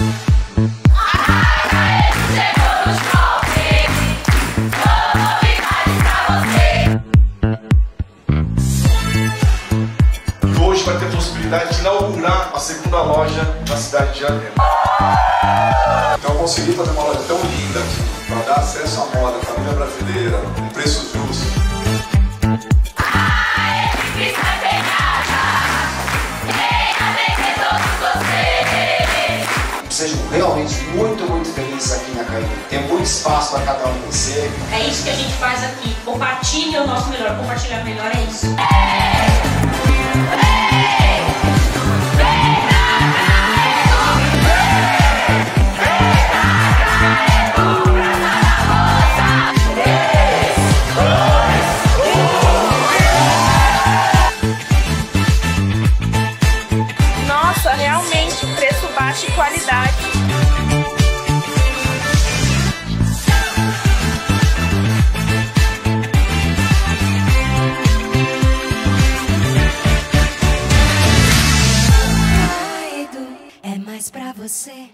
E hoje vai ter a possibilidade de inaugurar a segunda loja na cidade de Janeiro. Então eu consegui fazer uma loja tão linda para dar acesso à moda, à família brasileira, preços justos. Sejam realmente muito, muito felizes aqui na Caína. Tem muito espaço para cada um crescer. É isso que a gente faz aqui. Compartilha o nosso melhor. Compartilhar melhor é isso. Nossa, realmente, e qualidade. É mais pra você.